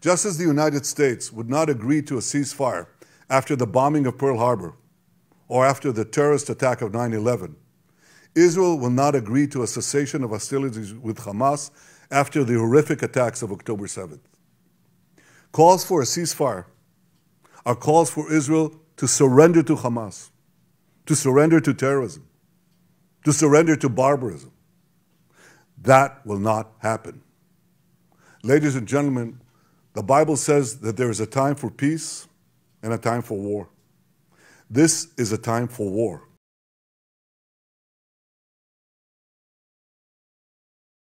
Just as the United States would not agree to a ceasefire after the bombing of Pearl Harbor or after the terrorist attack of 9 11, Israel will not agree to a cessation of hostilities with Hamas after the horrific attacks of October 7th. Calls for a ceasefire are calls for Israel to surrender to Hamas, to surrender to terrorism, to surrender to barbarism. That will not happen. Ladies and gentlemen, the Bible says that there is a time for peace and a time for war. This is a time for war.